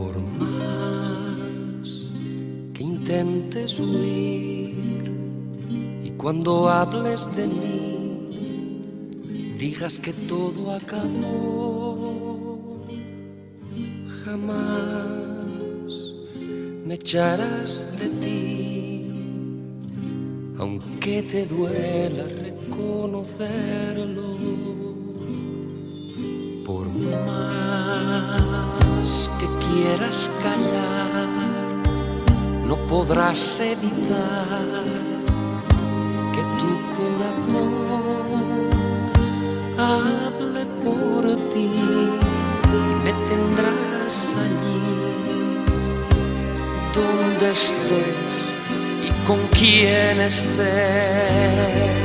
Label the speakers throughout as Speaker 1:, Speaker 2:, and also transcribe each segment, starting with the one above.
Speaker 1: Por más que intentes huir y cuando hables de mí digas que todo acabó, jamás me echarás de ti, aunque te duela reconocerlo. Por más que quieras callar, no podrás evitar que tu corazón hable por ti y me tendrás allí donde estés y con quien estés.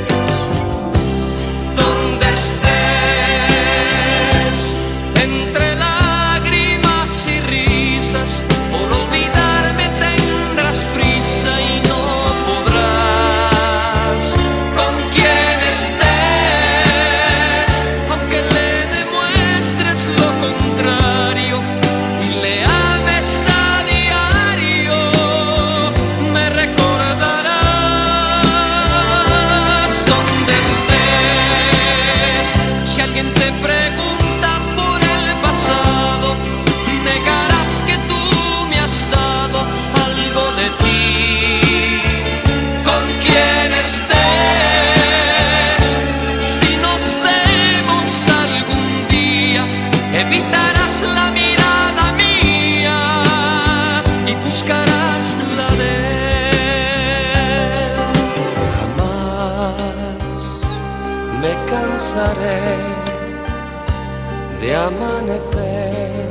Speaker 1: De amanecer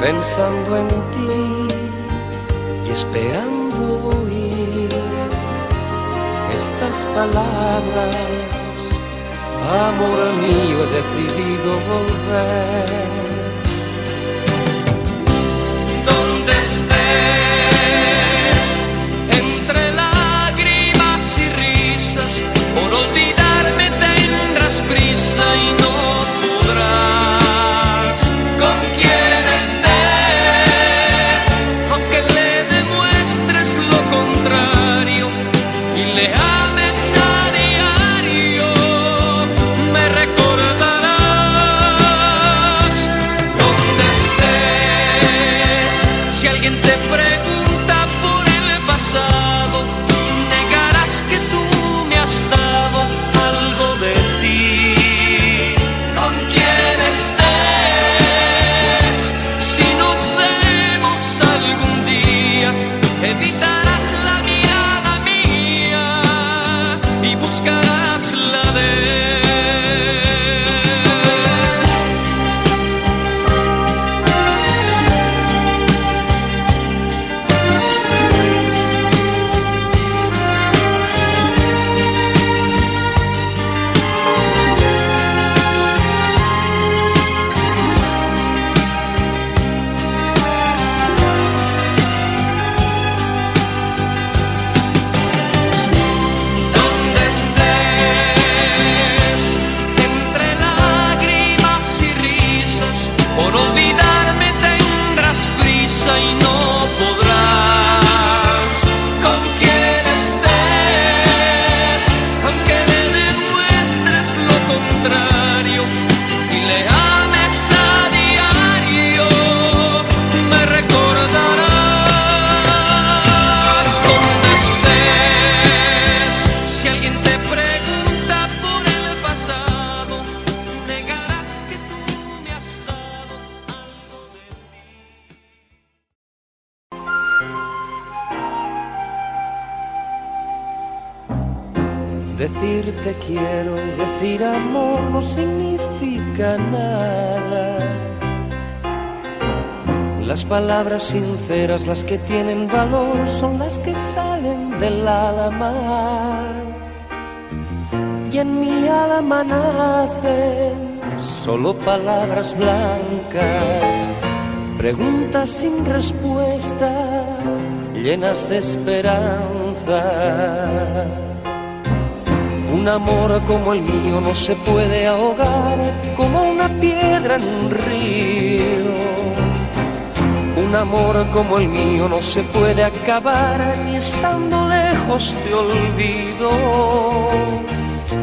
Speaker 1: pensando en ti y esperando oír estas palabras. Amor mío, he decidido volver. Donde estés, entre lágrimas y risas, por you sinceras, las que tienen valor, son las que salen del alma. Y en mi alma nacen solo palabras blancas, preguntas sin respuesta, llenas de esperanza. Un amor como el mío no se puede ahogar como una piedra en un río. Un amor como el mío no se puede acabar ni estando lejos te olvido.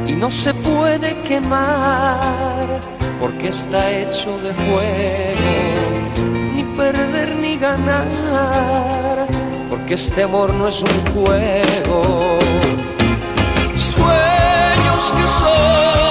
Speaker 1: Y no se puede quemar porque está hecho de fuego. Ni perder ni ganar porque este amor no es un juego. Sueños que son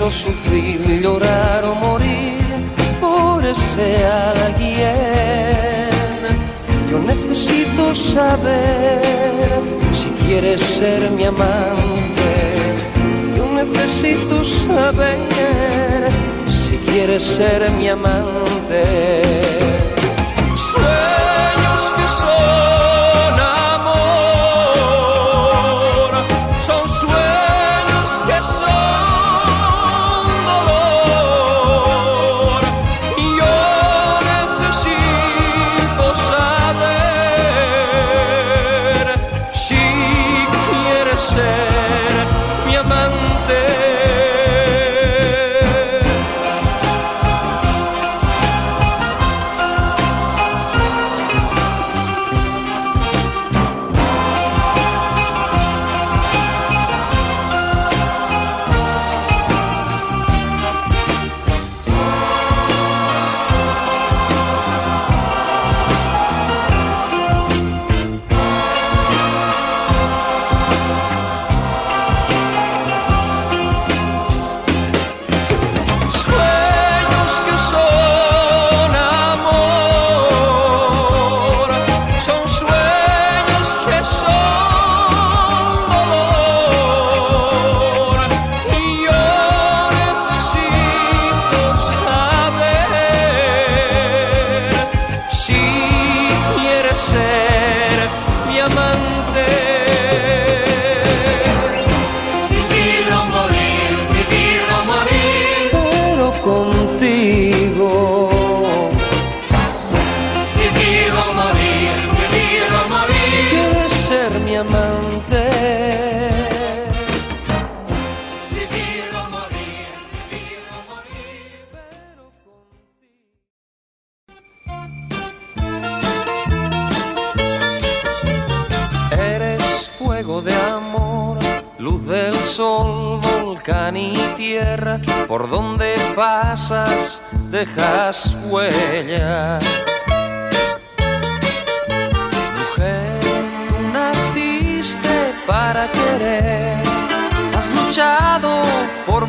Speaker 1: hizo sufrir, llorar o morir por ese alguien. Yo necesito saber si quieres ser mi amante. Yo necesito saber si quieres ser mi amante. Sueños que son.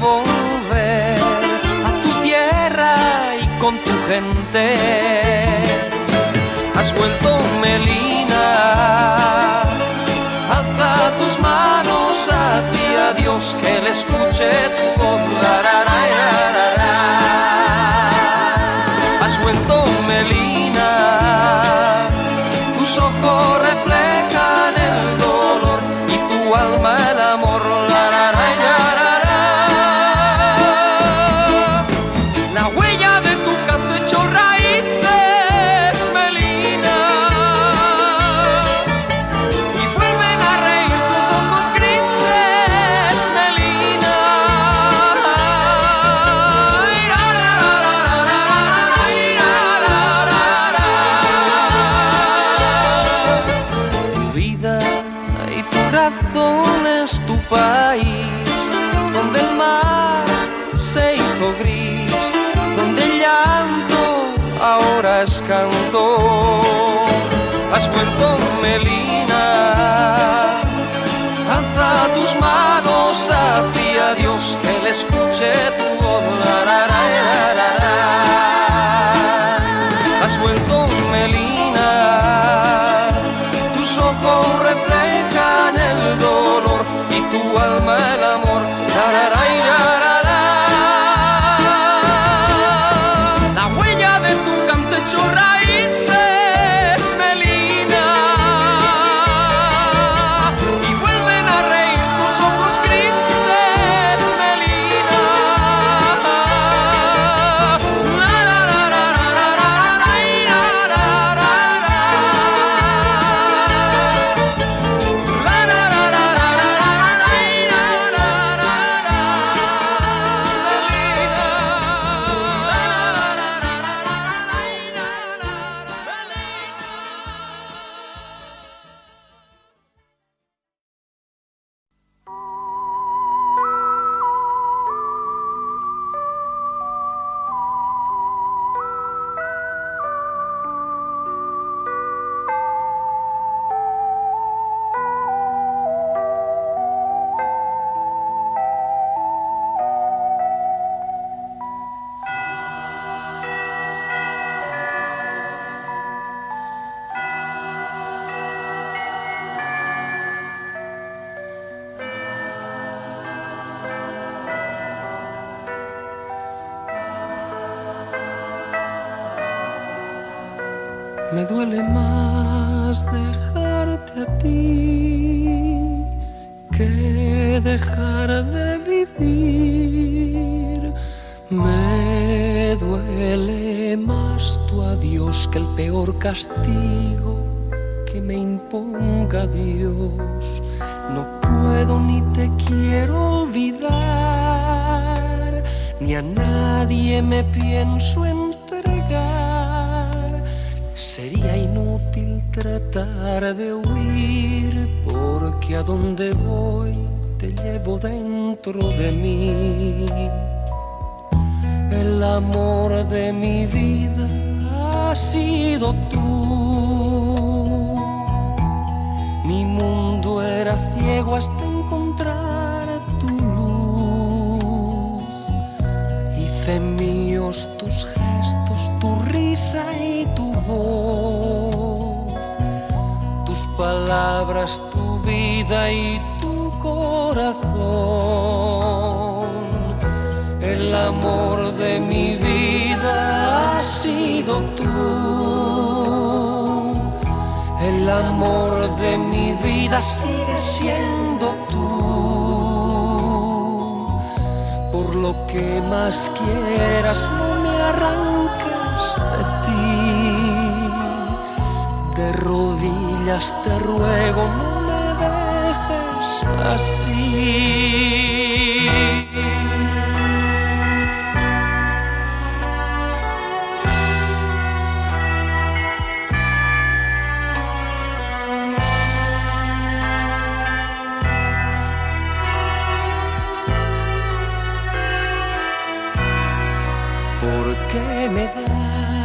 Speaker 1: volver a tu tierra y con tu gente. Has vuelto Melina, alza tus manos a ti, a Dios que le escuche tu voz. La, la, la, escute castigo que me imponga Dios. No puedo ni te quiero olvidar, ni a nadie me pienso entregar. Sería inútil tratar de huir, porque a donde voy te llevo dentro de mí. El amor de mi vida ha sido tú. Mi mundo era ciego hasta encontrar tu luz. Hice míos tus gestos, tu risa y tu voz. Tus palabras, tu vida y tu corazón. El amor de mi vida sido tú. El amor de mi vida sigue siendo tú. Por lo que más quieras, no me arranques de ti. De rodillas te ruego, no me dejes así.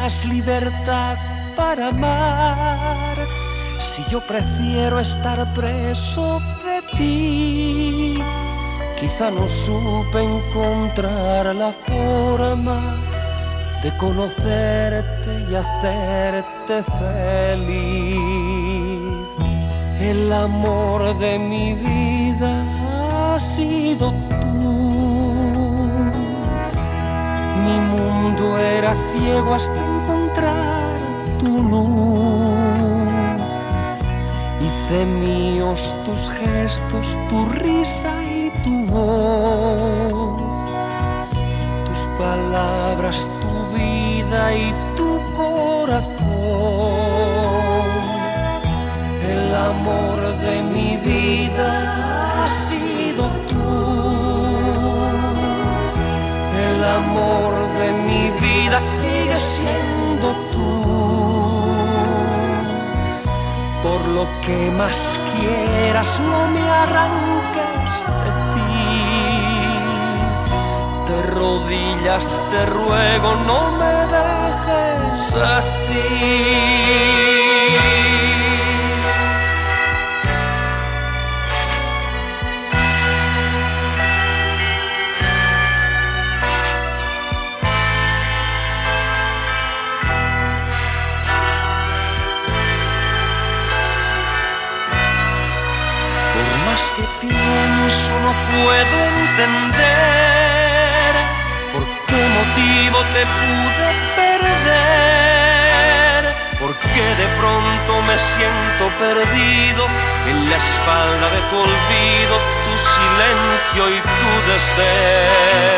Speaker 1: Das libertad para amar si yo prefiero estar preso de ti? Quizá no supe encontrar la forma de conocerte y hacerte feliz. El amor de mi vida ha sido tú. Mi mundo era ciego hasta encontrar tu luz. Hice míos tus gestos, tu risa y tu voz. Tus palabras, tu vida y tu corazón. El amor de mi vida ha sido tú. Amor de mi vida sigue siendo tú. Por lo que más quieras, no me arranques de ti. De rodillas te ruego, no me dejes así. Más que pienso no puedo entender por qué motivo te pude perder, por qué de pronto me siento perdido en la espalda de tu olvido, tu silencio y tu desdén.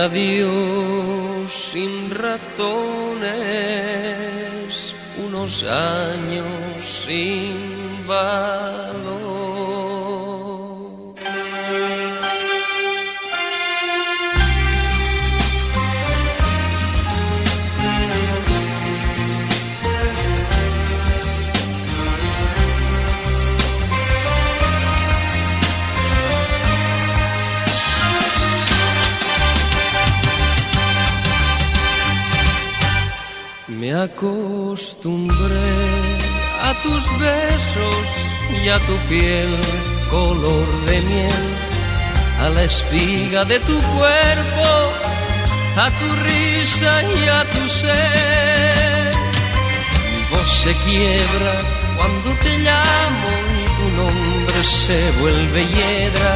Speaker 1: Un adiós sin razones, unos años sin tus besos y a tu piel color de miel, a la espiga de tu cuerpo, a tu risa y a tu ser. Mi voz se quiebra cuando te llamo y tu nombre se vuelve hiedra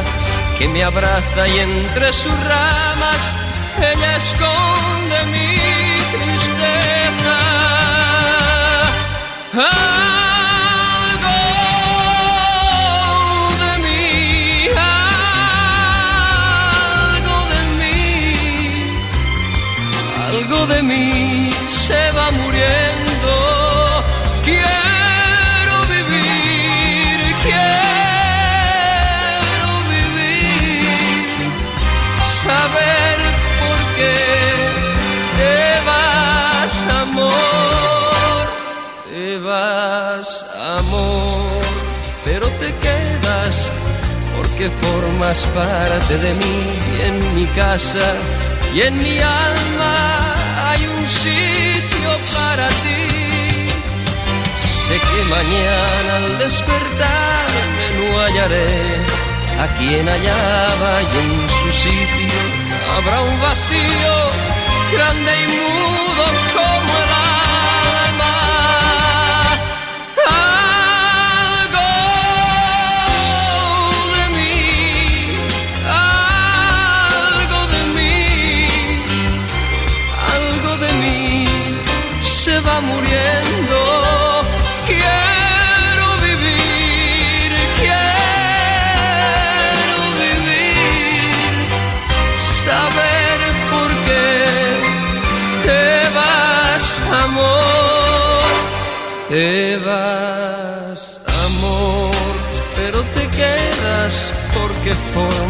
Speaker 1: que me abraza y entre sus ramas ella esconde mi tristeza. Algo porque formas parte de mí y en mi casa y en mi alma hay un sitio para ti. Sé que mañana al despertarme no hallaré a quien hallaba y en su sitio habrá un vacío grande y mudo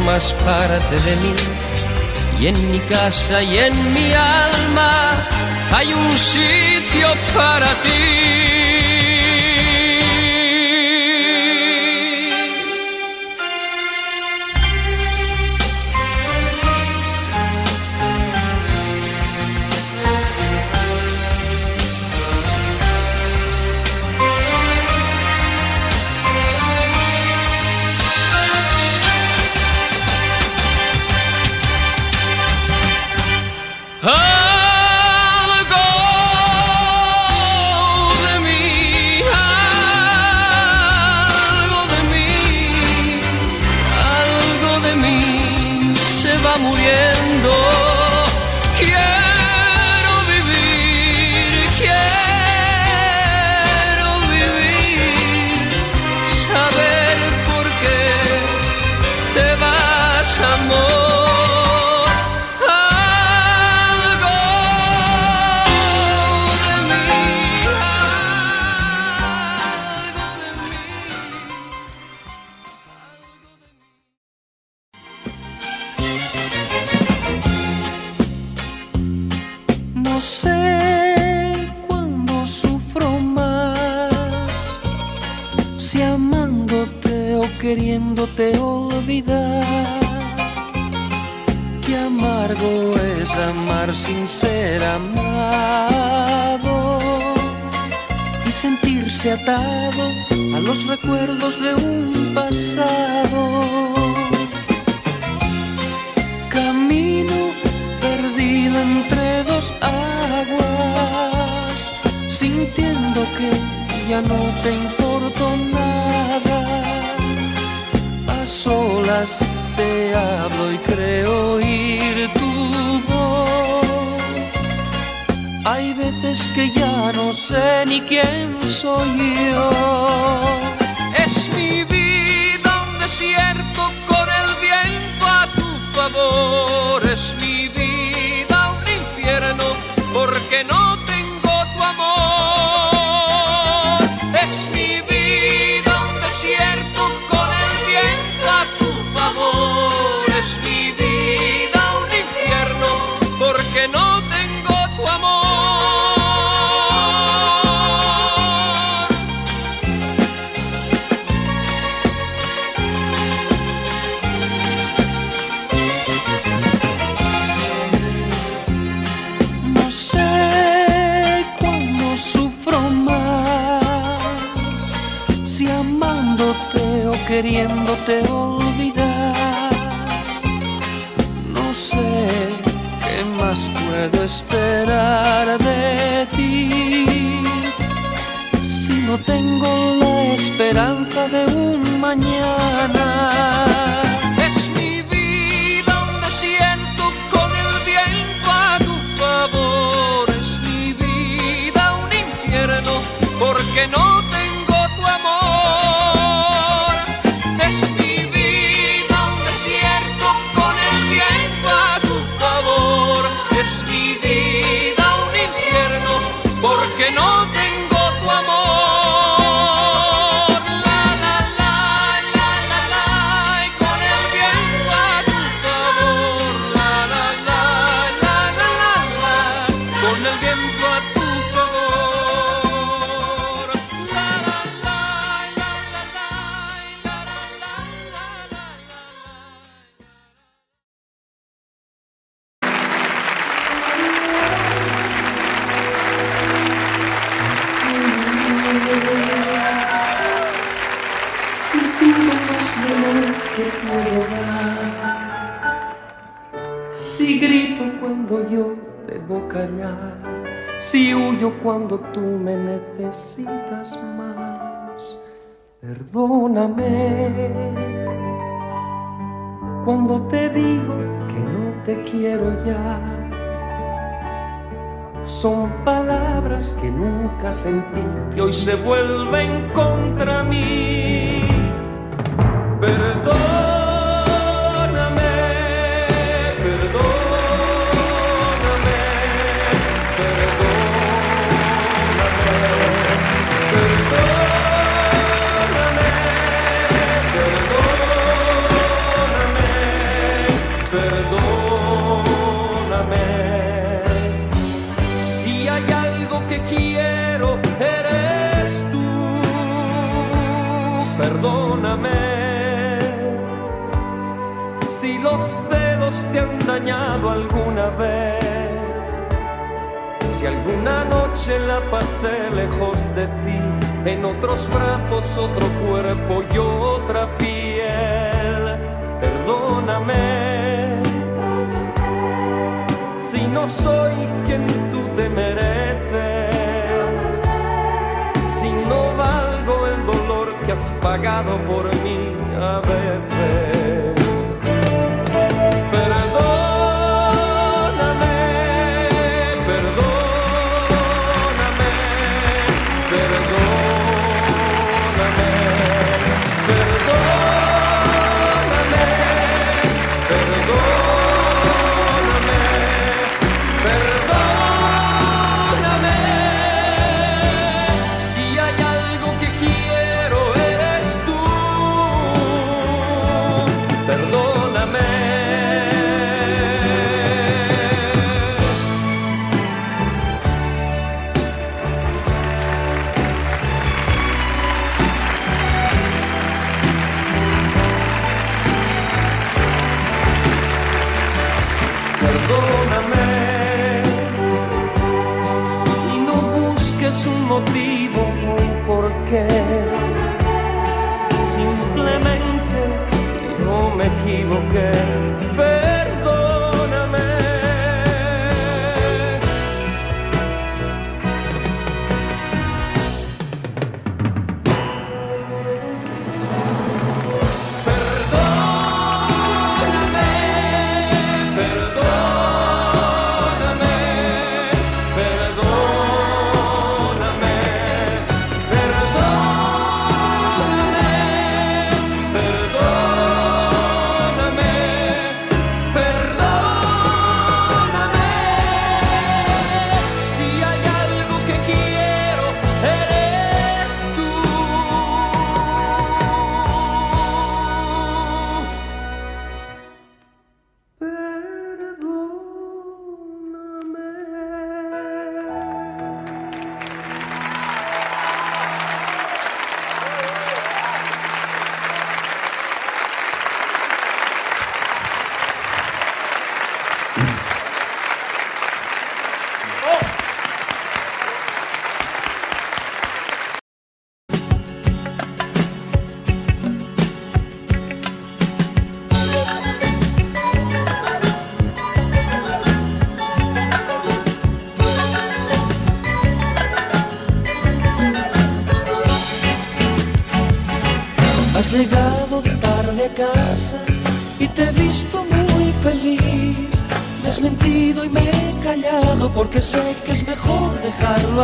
Speaker 1: formas parte de mí y en mi casa y en mi alma hay un sitio para ti.
Speaker 2: Sintiendo que ya no te importo nada. A solas te hablo y creo oír tu voz. Hay veces que ya no sé ni quién soy yo.
Speaker 1: Es mi vida un desierto con el viento a tu favor. Es mi vida un infierno porque no
Speaker 2: queriéndote olvidar. No sé qué más puedo esperar de ti. Si no tengo la esperanza de un mañana. Perdóname. Cuando te digo que no te quiero ya, son palabras que nunca sentí y hoy se vuelven contra mí. Perdóname, los celos te han dañado alguna vez. Si alguna noche la pasé lejos de ti, en otros brazos, otro cuerpo y otra piel. Perdóname si no soy quien tú te mereces, si no valgo el dolor que has pagado por mí a veces.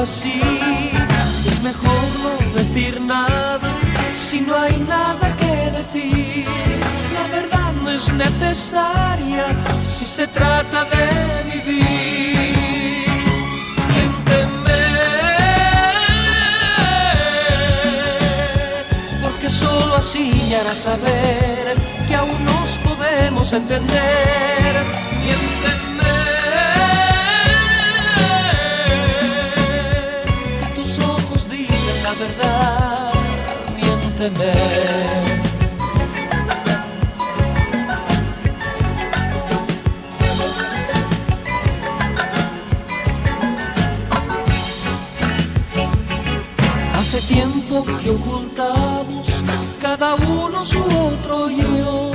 Speaker 2: Así. Es mejor no decir nada si no hay nada que decir. La verdad no es necesaria si se trata de vivir. Solo así harás saber que aún nos podemos entender. Hace tiempo que ocultamos cada uno su otro yo.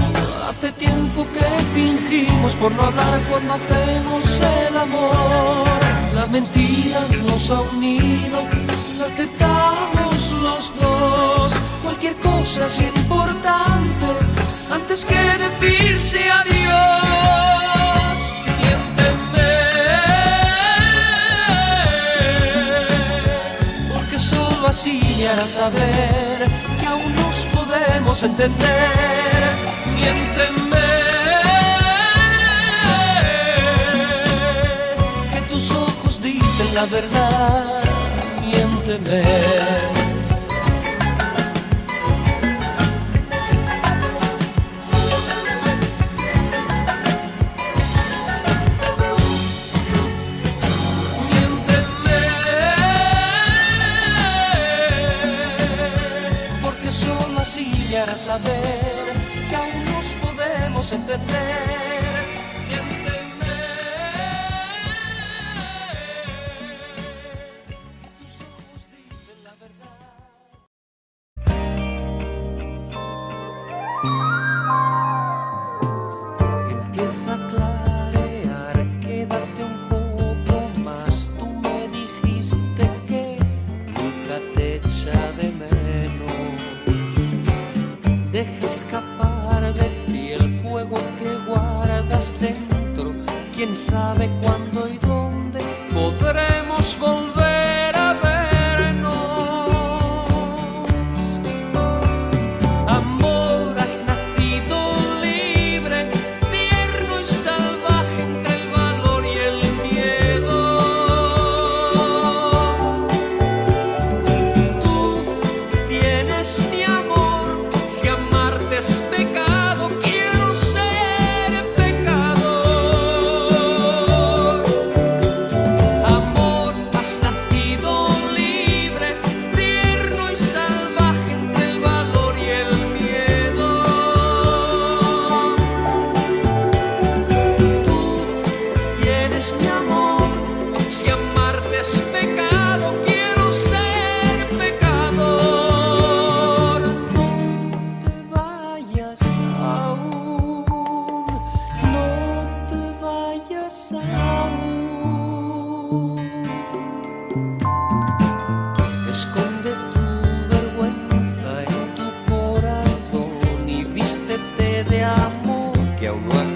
Speaker 2: Hace tiempo que fingimos por no hablar cuando hacemos el amor. La mentira nos ha unido, la aceptamos. Cualquier cosa es antes que decirse adiós. Miénteme, porque solo así me harás saber que aún nos podemos entender. Miénteme, que tus ojos dicen la verdad. Miénteme, podemos entender. Miénteme, amor que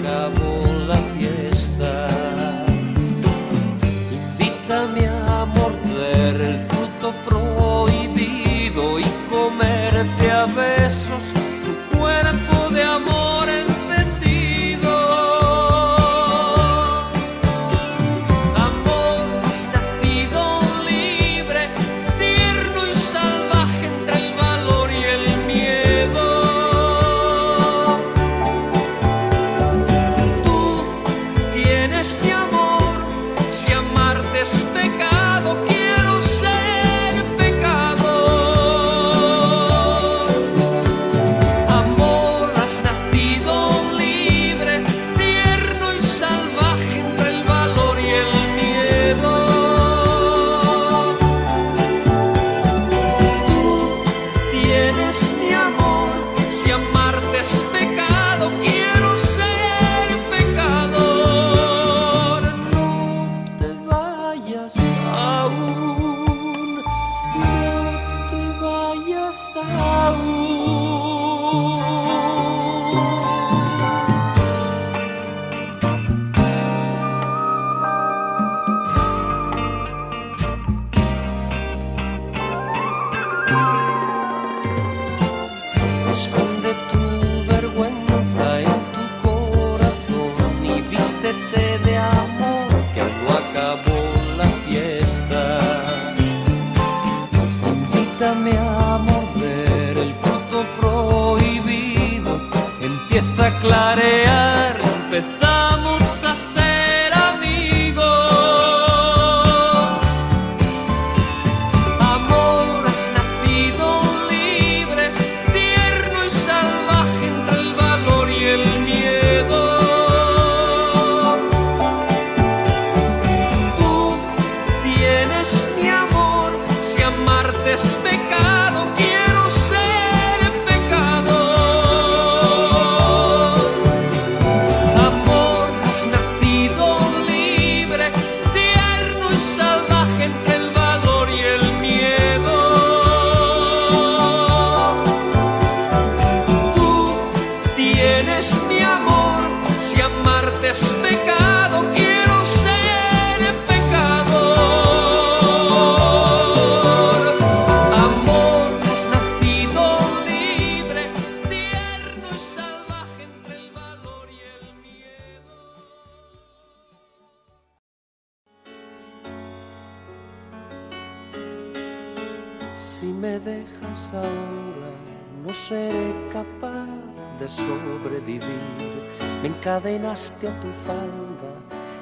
Speaker 2: a tu falda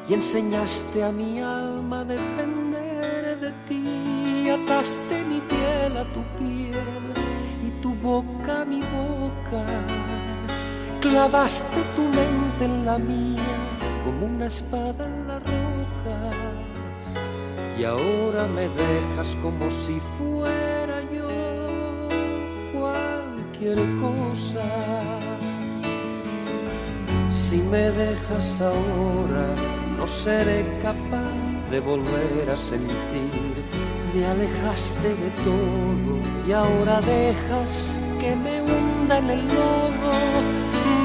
Speaker 2: y enseñaste a mi alma a depender de ti. Ataste mi piel a tu piel y tu boca a mi boca. Clavaste tu mente en la mía como una espada en la roca y ahora me dejas como si fuera yo cualquier cosa. Si me dejas ahora, no seré capaz de volver a sentir. Me alejaste de todo y ahora dejas que me hunda en el lodo.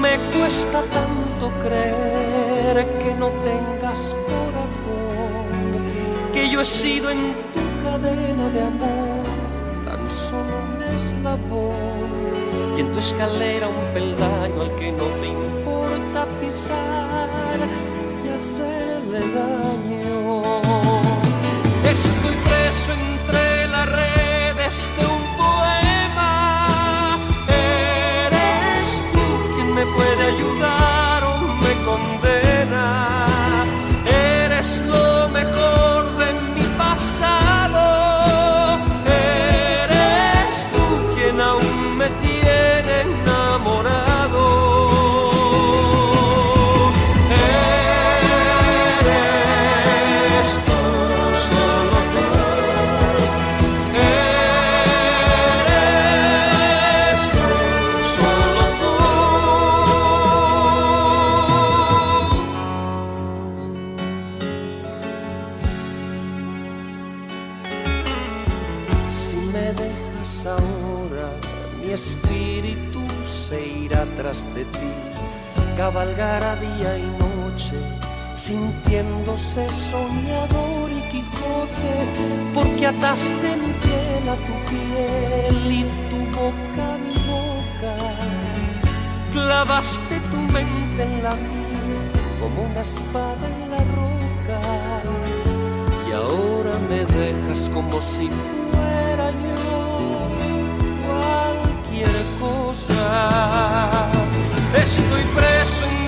Speaker 2: Me cuesta tanto creer que no tengas corazón que yo he sido en tu cadena de amor tan solo un eslabón y en tu escalera un peldaño al que no te importa pisar y hacerle daño.
Speaker 1: Estoy preso entre las redes de un poema. Eres tú quien me puede ayudar
Speaker 2: cabalgará día y noche, sintiéndose soñador y Quijote, porque ataste mi piel a tu piel y tu boca a mi boca, clavaste tu mente en la mía como una espada en la roca y ahora me dejas como si fuera yo cualquier cosa.
Speaker 1: Estoy preso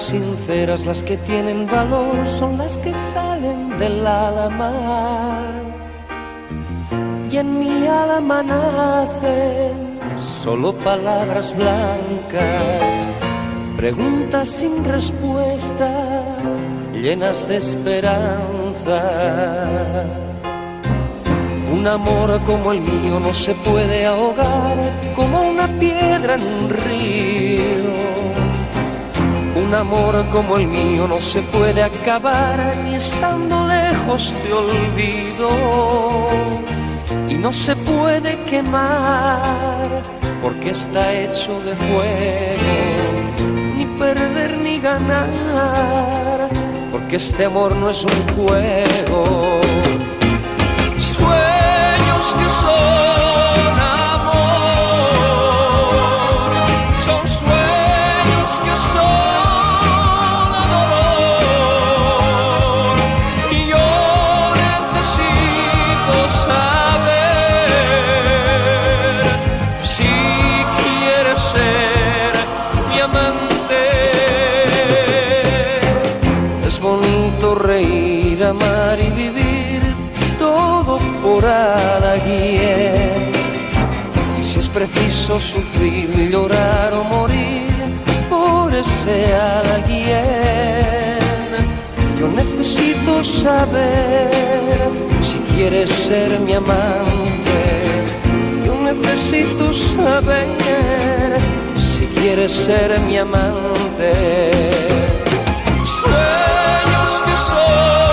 Speaker 2: sinceras las que tienen valor son las que salen del alamar. Y en mi alma nacen solo palabras blancas, preguntas sin respuesta, llenas de esperanza. Un amor como el mío no se puede ahogar como una piedra en un río un amor como el mío no se puede acabar ni estando lejos te olvido y no se puede quemar porque está hecho de fuego, ni perder ni ganar porque este amor no es un juego. Sueños que son preciso sufrir, llorar o morir por ese alguien. Yo necesito saber si quieres ser mi amante. Yo necesito saber si quieres ser mi amante. Sueños que son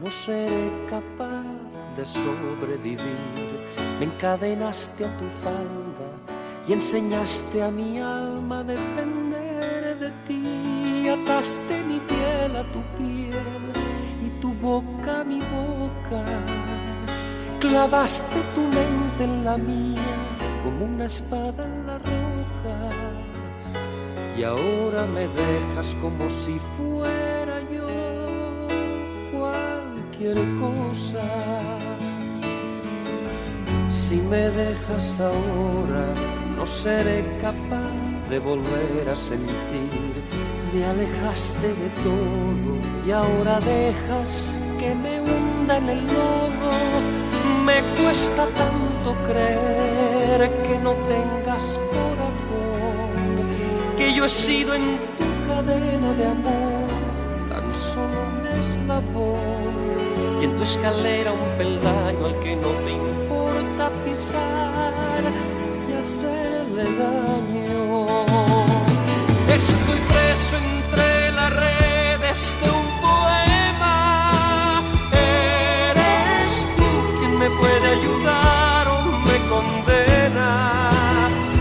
Speaker 2: no seré capaz de sobrevivir. Me encadenaste a tu falda y enseñaste a mi alma a depender de ti. Ataste mi piel a tu piel y tu boca a mi boca. Clavaste tu mente en la mía como una espada en la roca. Y ahora me dejas como si fuera cualquier cosa. Si me dejas ahora, no seré capaz de volver a sentir. Me alejaste de todo y ahora dejas que me hunda en el lodo. Me cuesta tanto creer que no tengas corazón, que yo he sido en tu cadena de amor tan solo un eslabón y en tu escalera un peldaño al que no te importa pisar y hacerle daño. Estoy preso entre las redes de un poema. Eres tú quien me puede ayudar o me condena.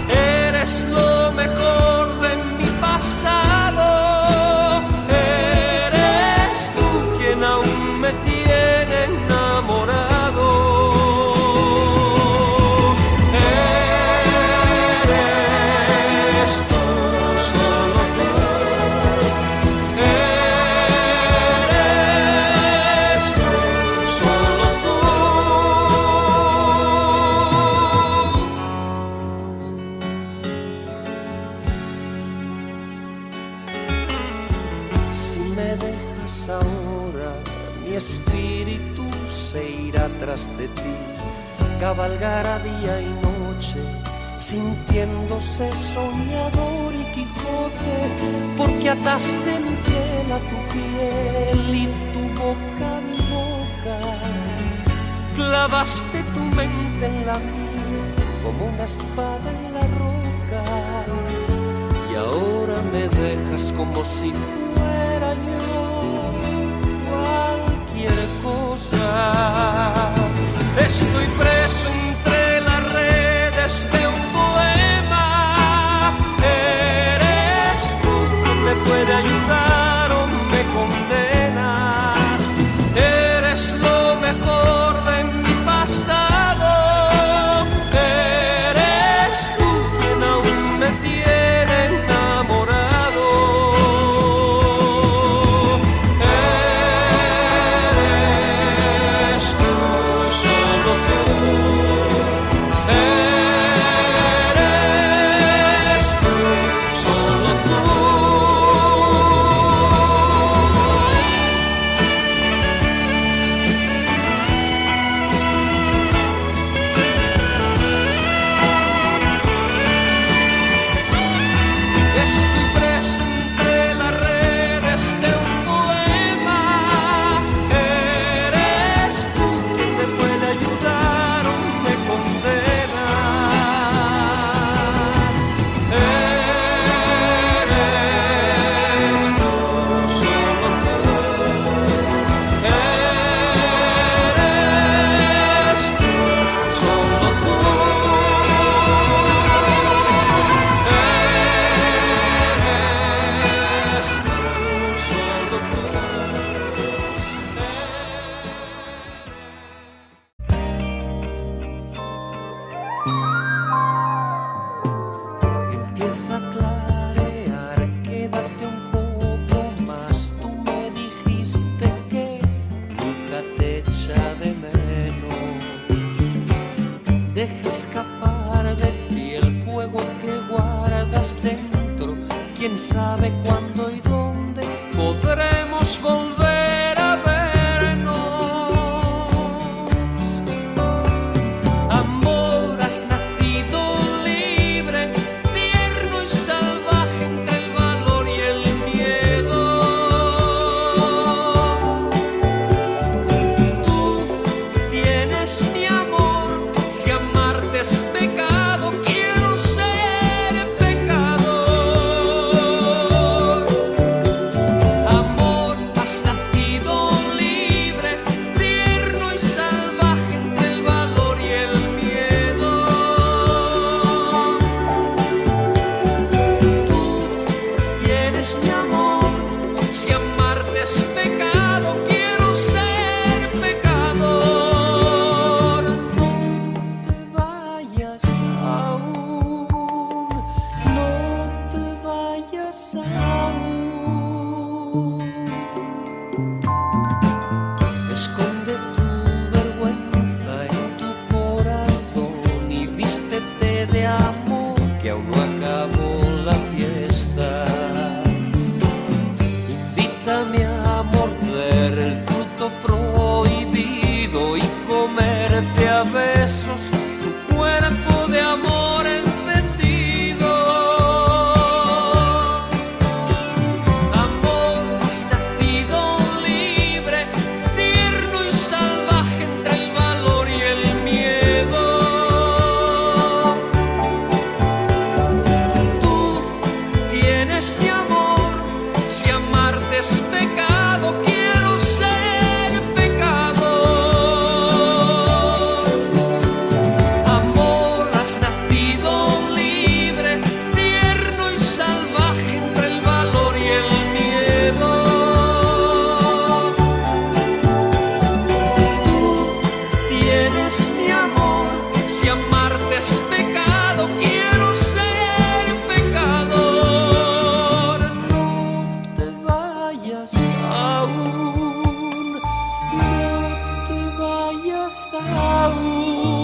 Speaker 2: Eres lo
Speaker 1: Oh.